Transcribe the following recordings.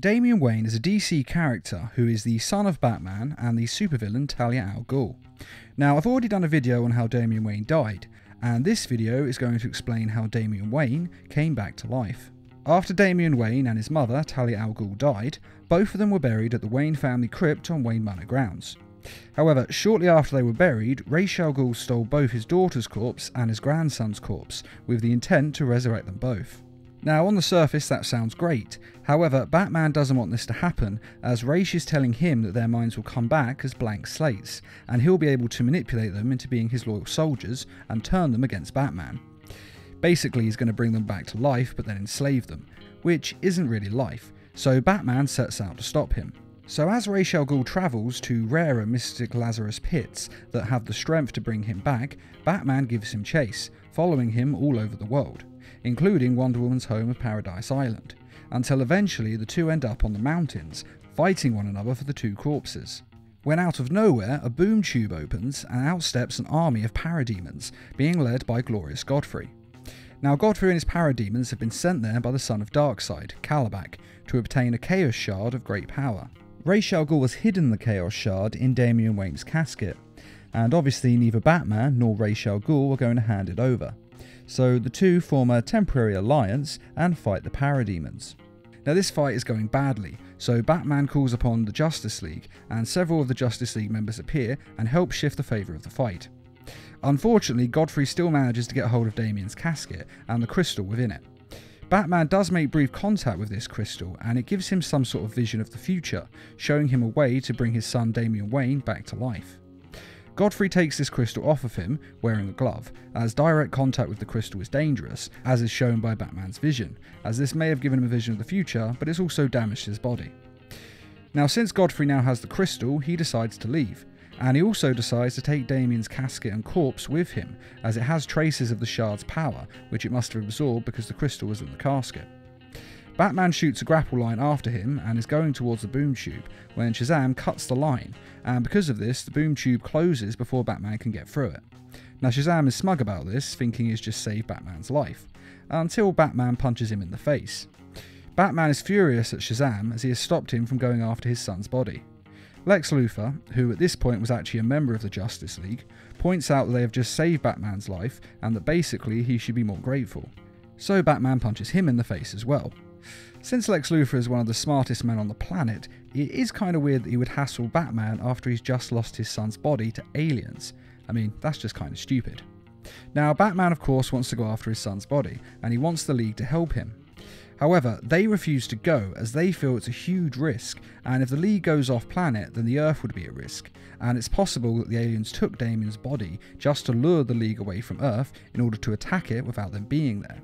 Damian Wayne is a DC character who is the son of Batman and the supervillain Talia al Ghul. Now, I've already done a video on how Damian Wayne died, and this video is going to explain how Damian Wayne came back to life. After Damian Wayne and his mother, Talia al Ghul, died, both of them were buried at the Wayne family crypt on Wayne Manor grounds. However, shortly after they were buried, Ra's al Ghul stole both his daughter's corpse and his grandson's corpse, with the intent to resurrect them both. Now, on the surface, that sounds great. However, Batman doesn't want this to happen, as Ra's is telling him that their minds will come back as blank slates, and he'll be able to manipulate them into being his loyal soldiers and turn them against Batman. Basically, he's going to bring them back to life but then enslave them, which isn't really life, so Batman sets out to stop him. So as Ra's al Ghul travels to rarer mystic Lazarus pits that have the strength to bring him back, Batman gives him chase, following him all over the world including Wonder Woman's home of Paradise Island, until eventually the two end up on the mountains, fighting one another for the two corpses. When out of nowhere, a boom tube opens and out steps an army of parademons, being led by Glorious Godfrey. Now, Godfrey and his parademons have been sent there by the son of Darkseid, Kalibak, to obtain a Chaos Shard of great power. Ra's al Ghul has hidden the Chaos Shard in Damian Wayne's casket, and obviously neither Batman nor Ra's al Ghul are going to hand it over so the two form a temporary alliance and fight the parademons. Now, this fight is going badly, so Batman calls upon the Justice League, and several of the Justice League members appear and help shift the favour of the fight. Unfortunately, Godfrey still manages to get hold of Damian's casket and the crystal within it. Batman does make brief contact with this crystal, and it gives him some sort of vision of the future, showing him a way to bring his son Damian Wayne back to life. Godfrey takes this crystal off of him, wearing a glove, as direct contact with the crystal is dangerous, as is shown by Batman's vision, as this may have given him a vision of the future, but it's also damaged his body. Now, since Godfrey now has the crystal, he decides to leave, and he also decides to take Damian's casket and corpse with him, as it has traces of the shard's power, which it must have absorbed because the crystal was in the casket. Batman shoots a grapple line after him and is going towards the boom tube when Shazam cuts the line, and because of this, the boom tube closes before Batman can get through it. Now, Shazam is smug about this, thinking he's just saved Batman's life, until Batman punches him in the face. Batman is furious at Shazam as he has stopped him from going after his son's body. Lex Luthor, who at this point was actually a member of the Justice League, points out that they have just saved Batman's life and that basically he should be more grateful. So Batman punches him in the face as well. Since Lex Luthor is one of the smartest men on the planet, it is kind of weird that he would hassle Batman after he's just lost his son's body to aliens. I mean, that's just kind of stupid. Now, Batman, of course, wants to go after his son's body, and he wants the League to help him. However, they refuse to go as they feel it's a huge risk, and if the League goes off planet, then the Earth would be at risk, and it's possible that the aliens took Damian's body just to lure the League away from Earth in order to attack it without them being there.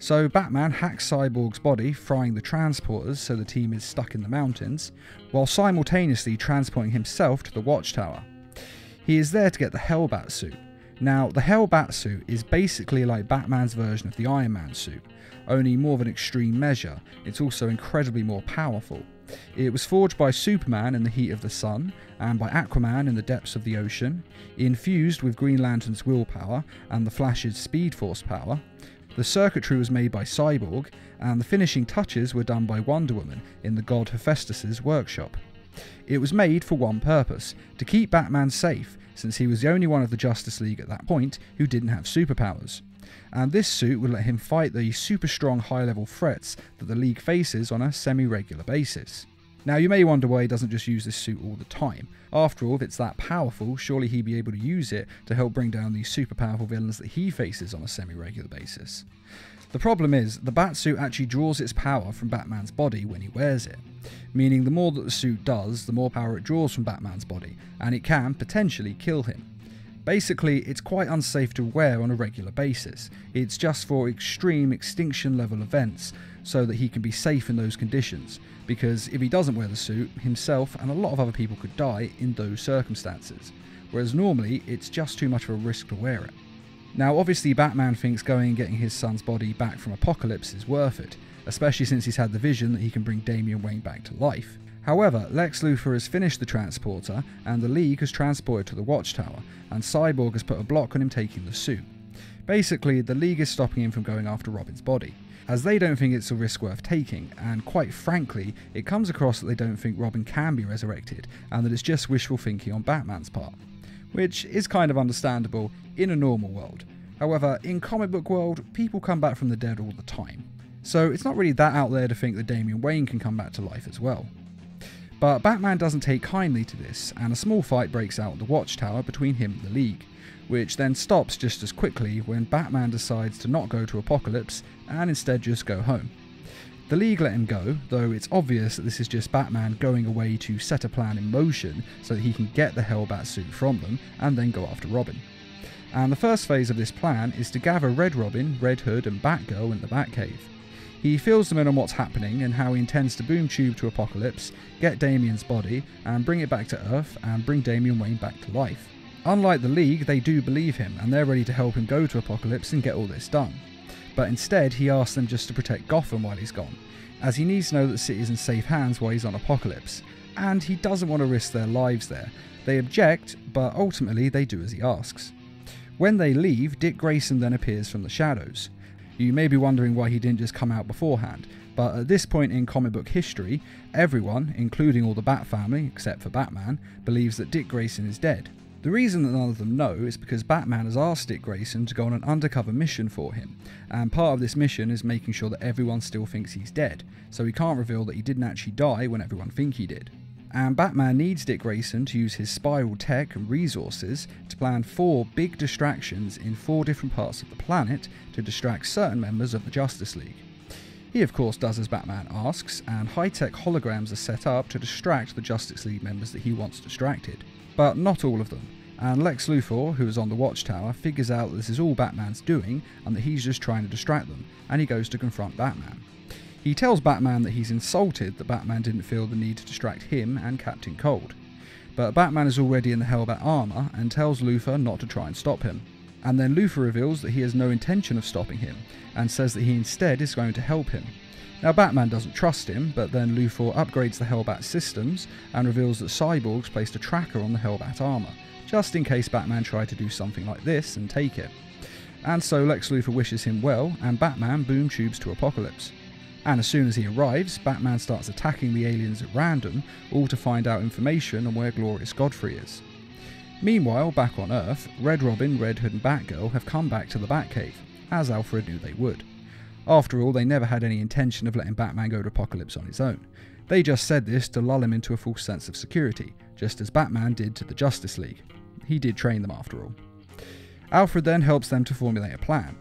So Batman hacks Cyborg's body, frying the transporters so the team is stuck in the mountains, while simultaneously transporting himself to the Watchtower. He is there to get the Hellbat suit. Now, the Hellbat suit is basically like Batman's version of the Iron Man suit, only more of an extreme measure. It's also incredibly more powerful. It was forged by Superman in the heat of the sun, and by Aquaman in the depths of the ocean, infused with Green Lantern's willpower and the Flash's speed force power, the circuitry was made by Cyborg, and the finishing touches were done by Wonder Woman in the god Hephaestus' workshop. It was made for one purpose to keep Batman safe, since he was the only one of the Justice League at that point who didn't have superpowers. And this suit would let him fight the super strong high level threats that the League faces on a semi regular basis. Now, you may wonder why he doesn't just use this suit all the time. After all, if it's that powerful, surely he'd be able to use it to help bring down these super powerful villains that he faces on a semi regular basis. The problem is, the Batsuit actually draws its power from Batman's body when he wears it, meaning the more that the suit does, the more power it draws from Batman's body, and it can potentially kill him. Basically, it's quite unsafe to wear on a regular basis. It's just for extreme extinction level events, so that he can be safe in those conditions, because if he doesn't wear the suit, himself and a lot of other people could die in those circumstances, whereas normally it's just too much of a risk to wear it. Now, obviously, Batman thinks going and getting his son's body back from Apokolips is worth it, especially since he's had the vision that he can bring Damian Wayne back to life. However, Lex Luthor has finished the transporter, and the League has transported to the Watchtower, and Cyborg has put a block on him taking the suit. Basically, the League is stopping him from going after Robin's body. As they don't think it's a risk worth taking, and quite frankly, it comes across that they don't think Robin can be resurrected, and that it's just wishful thinking on Batman's part. Which is kind of understandable in a normal world. However, in comic book world, people come back from the dead all the time. So it's not really that out there to think that Damian Wayne can come back to life as well. But Batman doesn't take kindly to this, and a small fight breaks out at the Watchtower between him and the League, which then stops just as quickly when Batman decides to not go to Apokolips and instead just go home. The League let him go, though it's obvious that this is just Batman going away to set a plan in motion so that he can get the Hellbat suit from them and then go after Robin. And the first phase of this plan is to gather Red Robin, Red Hood, and Batgirl in the Batcave. He fills them in on what's happening and how he intends to boom tube to Apokolips, get Damian's body, and bring it back to Earth and bring Damian Wayne back to life. Unlike the League, they do believe him and they're ready to help him go to Apokolips and get all this done. But instead, he asks them just to protect Gotham while he's gone, as he needs to know that the city is in safe hands while he's on Apokolips, and he doesn't want to risk their lives there. They object, but ultimately they do as he asks. When they leave, Dick Grayson then appears from the shadows. You may be wondering why he didn't just come out beforehand, but at this point in comic book history, everyone, including all the Bat family, except for Batman, believes that Dick Grayson is dead. The reason that none of them know is because Batman has asked Dick Grayson to go on an undercover mission for him, and part of this mission is making sure that everyone still thinks he's dead, so he can't reveal that he didn't actually die when everyone think he did and Batman needs Dick Grayson to use his Spyral tech and resources to plan four big distractions in four different parts of the planet to distract certain members of the Justice League. He, of course, does as Batman asks, and high tech holograms are set up to distract the Justice League members that he wants distracted. But not all of them, and Lex Luthor, who is on the Watchtower, figures out that this is all Batman's doing and that he's just trying to distract them, and he goes to confront Batman. He tells Batman that he's insulted that Batman didn't feel the need to distract him and Captain Cold. But Batman is already in the Hellbat armour and tells Luthor not to try and stop him. And then Luthor reveals that he has no intention of stopping him and says that he instead is going to help him. Now, Batman doesn't trust him, but then Luthor upgrades the Hellbat systems and reveals that Cyborg's placed a tracker on the Hellbat armour, just in case Batman tried to do something like this and take it. And so Lex Luthor wishes him well, and Batman boom tubes to Apokolips. And as soon as he arrives, Batman starts attacking the aliens at random, all to find out information on where Glorious Godfrey is. Meanwhile, back on Earth, Red Robin, Red Hood, and Batgirl have come back to the Batcave, as Alfred knew they would. After all, they never had any intention of letting Batman go to Apokolips on his own. They just said this to lull him into a false sense of security, just as Batman did to the Justice League. He did train them after all. Alfred then helps them to formulate a plan,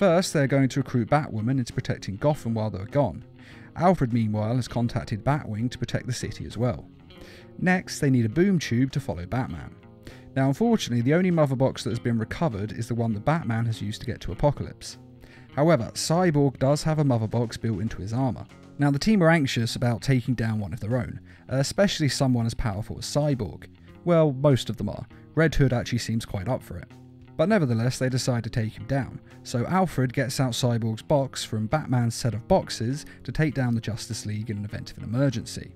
First, they're going to recruit Batwoman into protecting Gotham while they're gone. Alfred, meanwhile, has contacted Batwing to protect the city as well. Next, they need a boom tube to follow Batman. Now, unfortunately, the only mother box that has been recovered is the one that Batman has used to get to Apokolips. However, Cyborg does have a mother box built into his armour. Now, the team are anxious about taking down one of their own, especially someone as powerful as Cyborg. Well, most of them are. Red Hood actually seems quite up for it. But nevertheless, they decide to take him down. So Alfred gets out Cyborg's box from Batman's set of boxes to take down the Justice League in an event of an emergency.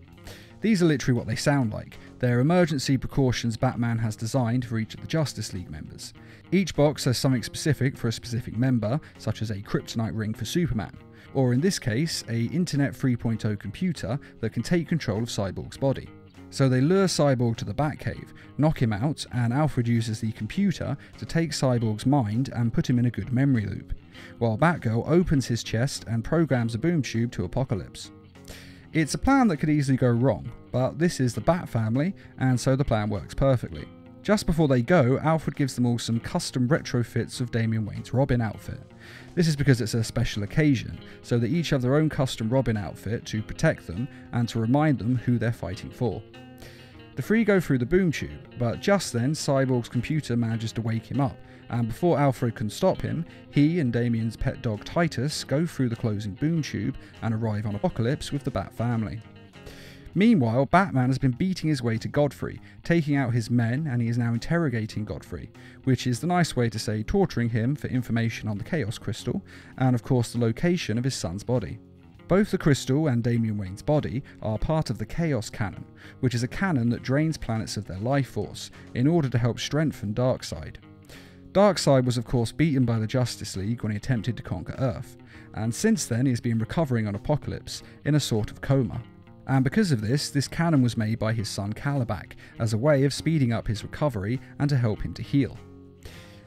These are literally what they sound like. They're emergency precautions Batman has designed for each of the Justice League members. Each box has something specific for a specific member, such as a kryptonite ring for Superman, or in this case, a Internet 3.0 computer that can take control of Cyborg's body. So they lure Cyborg to the Batcave, knock him out, and Alfred uses the computer to take Cyborg's mind and put him in a good memory loop, while Batgirl opens his chest and programs a boom tube to Apokolips. It's a plan that could easily go wrong, but this is the Bat family, and so the plan works perfectly. Just before they go, Alfred gives them all some custom retrofits of Damian Wayne's Robin outfit. This is because it's a special occasion, so they each have their own custom Robin outfit to protect them and to remind them who they're fighting for. The three go through the boom tube, but just then Cyborg's computer manages to wake him up, and before Alfred can stop him, he and Damian's pet dog Titus go through the closing boom tube and arrive on Apokolips with the Bat family. Meanwhile, Batman has been beating his way to Godfrey, taking out his men, and he is now interrogating Godfrey, which is the nice way to say torturing him for information on the Chaos Crystal, and of course the location of his son's body. Both the crystal and Damian Wayne's body are part of the Chaos Cannon, which is a cannon that drains planets of their life force in order to help strengthen Darkseid. Darkseid was of course beaten by the Justice League when he attempted to conquer Earth, and since then he has been recovering on Apokolips in a sort of coma. And because of this, this cannon was made by his son Kalibak as a way of speeding up his recovery and to help him to heal.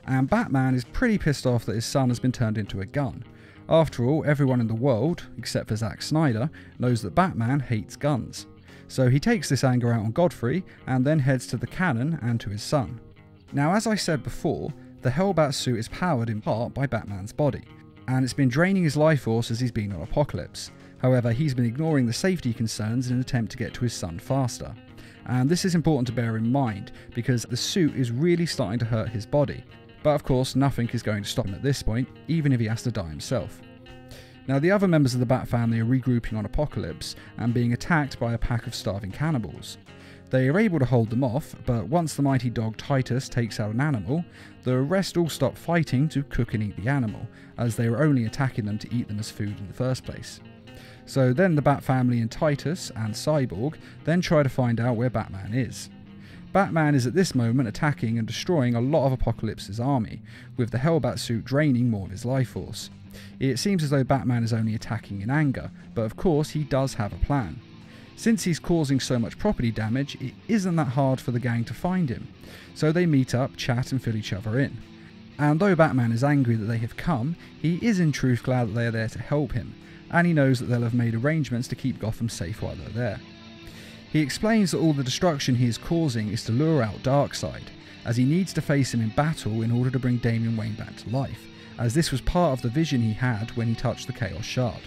And Batman is pretty pissed off that his son has been turned into a gun. After all, everyone in the world, except for Zack Snyder, knows that Batman hates guns. So he takes this anger out on Godfrey and then heads to the cannon and to his son. Now, as I said before, the Hellbat suit is powered in part by Batman's body, and it's been draining his life force as he's been on Apokolips. However, he's been ignoring the safety concerns in an attempt to get to his son faster. And this is important to bear in mind because the suit is really starting to hurt his body. But of course, nothing is going to stop him at this point, even if he has to die himself. Now, the other members of the Bat family are regrouping on Apokolips and being attacked by a pack of starving cannibals. They are able to hold them off, but once the mighty dog Titus takes out an animal, the rest all stop fighting to cook and eat the animal, as they were only attacking them to eat them as food in the first place. So then the Bat family and Titus and Cyborg then try to find out where Batman is. Batman is at this moment attacking and destroying a lot of Apokolips's army, with the Hellbat suit draining more of his life force. It seems as though Batman is only attacking in anger, but of course he does have a plan. Since he's causing so much property damage, it isn't that hard for the gang to find him, so they meet up, chat, and fill each other in. And though Batman is angry that they have come, he is in truth glad that they are there to help him, and he knows that they'll have made arrangements to keep Gotham safe while they're there. He explains that all the destruction he is causing is to lure out Darkseid, as he needs to face him in battle in order to bring Damian Wayne back to life, as this was part of the vision he had when he touched the Chaos Shard.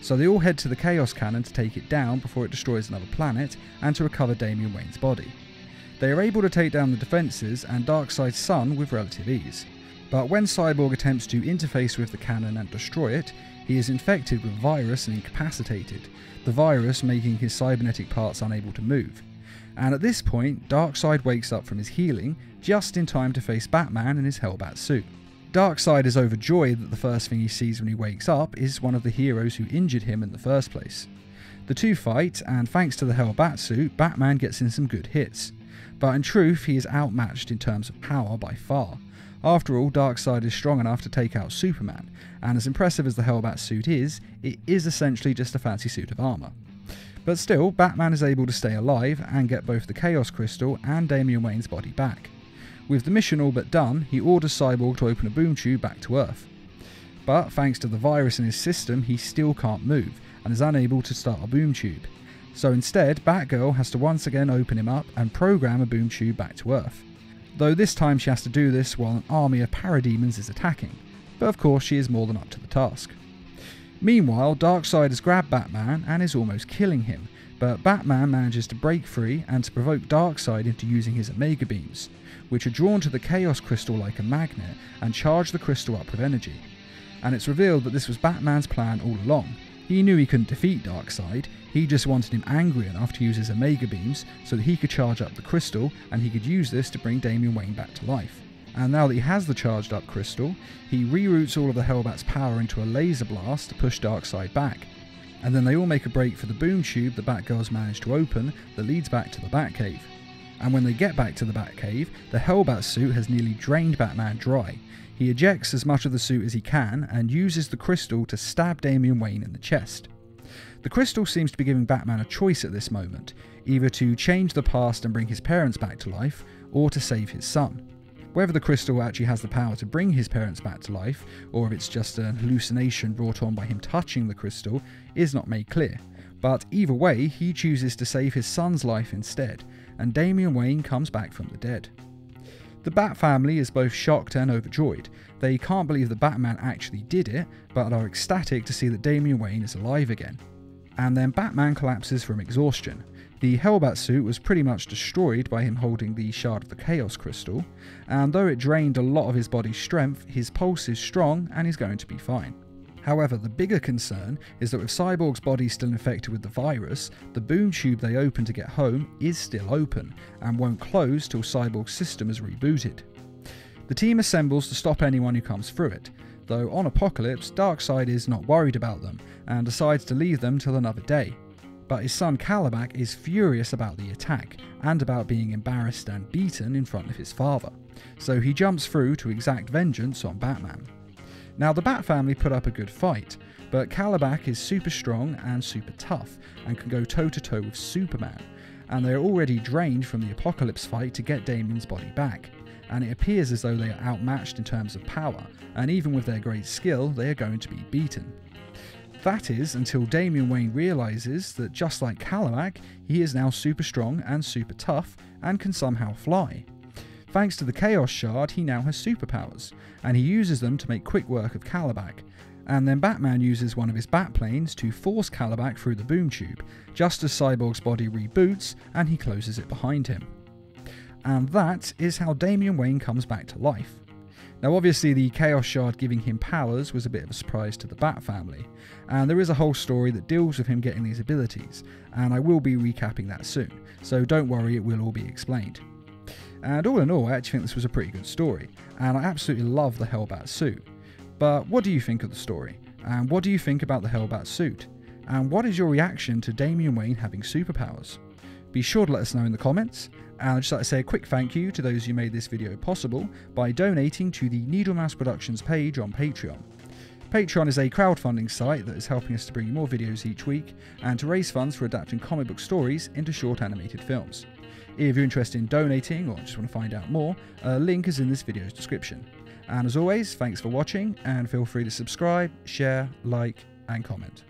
So they all head to the Chaos Cannon to take it down before it destroys another planet and to recover Damian Wayne's body. They are able to take down the defences and Darkseid's son with relative ease. But when Cyborg attempts to interface with the cannon and destroy it, he is infected with virus and incapacitated, the virus making his cybernetic parts unable to move. And at this point, Darkseid wakes up from his healing just in time to face Batman in his Hellbat suit. Darkseid is overjoyed that the first thing he sees when he wakes up is one of the heroes who injured him in the first place. The two fight, and thanks to the Hellbat suit, Batman gets in some good hits. But in truth, he is outmatched in terms of power by far, after all, Darkseid is strong enough to take out Superman, and as impressive as the Hellbat suit is, it is essentially just a fancy suit of armour. But still, Batman is able to stay alive and get both the Chaos Crystal and Damian Wayne's body back. With the mission all but done, he orders Cyborg to open a boom tube back to Earth. But thanks to the virus in his system, he still can't move and is unable to start a boom tube. So instead, Batgirl has to once again open him up and program a boom tube back to Earth though this time she has to do this while an army of parademons is attacking, but of course she is more than up to the task. Meanwhile, Darkseid has grabbed Batman and is almost killing him, but Batman manages to break free and to provoke Darkseid into using his Omega Beams, which are drawn to the Chaos Crystal like a magnet and charge the crystal up with energy. And it's revealed that this was Batman's plan all along. He knew he couldn't defeat Darkseid, he just wanted him angry enough to use his Omega Beams so that he could charge up the crystal and he could use this to bring Damian Wayne back to life. And now that he has the charged up crystal, he reroutes all of the Hellbat's power into a laser blast to push Darkseid back. And then they all make a break for the boom tube the Batgirls managed to open that leads back to the Batcave. And when they get back to the Batcave, the Hellbat suit has nearly drained Batman dry. He ejects as much of the suit as he can and uses the crystal to stab Damian Wayne in the chest. The crystal seems to be giving Batman a choice at this moment either to change the past and bring his parents back to life, or to save his son. Whether the crystal actually has the power to bring his parents back to life, or if it's just an hallucination brought on by him touching the crystal, is not made clear. But either way, he chooses to save his son's life instead, and Damian Wayne comes back from the dead. The Bat family is both shocked and overjoyed. They can't believe that Batman actually did it, but are ecstatic to see that Damian Wayne is alive again and then Batman collapses from exhaustion. The Hellbat suit was pretty much destroyed by him holding the Shard of the Chaos Crystal, and though it drained a lot of his body's strength, his pulse is strong and he's going to be fine. However, the bigger concern is that with Cyborg's body still infected with the virus, the boom tube they open to get home is still open and won't close till Cyborg's system is rebooted. The team assembles to stop anyone who comes through it, though on Apokolips, Darkseid is not worried about them and decides to leave them till another day. But his son Kalibak is furious about the attack and about being embarrassed and beaten in front of his father, so he jumps through to exact vengeance on Batman. Now, the Bat family put up a good fight, but Kalibak is super strong and super tough and can go toe to toe with Superman, and they are already drained from the Apokolips fight to get Damian's body back. And it appears as though they are outmatched in terms of power, and even with their great skill, they are going to be beaten. That is until Damian Wayne realizes that just like Kalibak, he is now super strong and super tough and can somehow fly. Thanks to the Chaos Shard, he now has superpowers, and he uses them to make quick work of Kalibak. And then Batman uses one of his Batplanes to force Kalibak through the boom tube, just as Cyborg's body reboots and he closes it behind him. And that is how Damian Wayne comes back to life. Now, obviously, the Chaos Shard giving him powers was a bit of a surprise to the Bat family, and there is a whole story that deals with him getting these abilities, and I will be recapping that soon, so don't worry, it will all be explained. And all in all, I actually think this was a pretty good story, and I absolutely love the Hellbat suit. But what do you think of the story? And what do you think about the Hellbat suit? And what is your reaction to Damian Wayne having superpowers? Be sure to let us know in the comments, and I'd just like to say a quick thank you to those who made this video possible by donating to the NeedleMouse Productions page on Patreon. Patreon is a crowdfunding site that is helping us to bring you more videos each week and to raise funds for adapting comic book stories into short animated films. If you're interested in donating or just want to find out more, a link is in this video's description. And as always, thanks for watching and feel free to subscribe, share, like, and comment.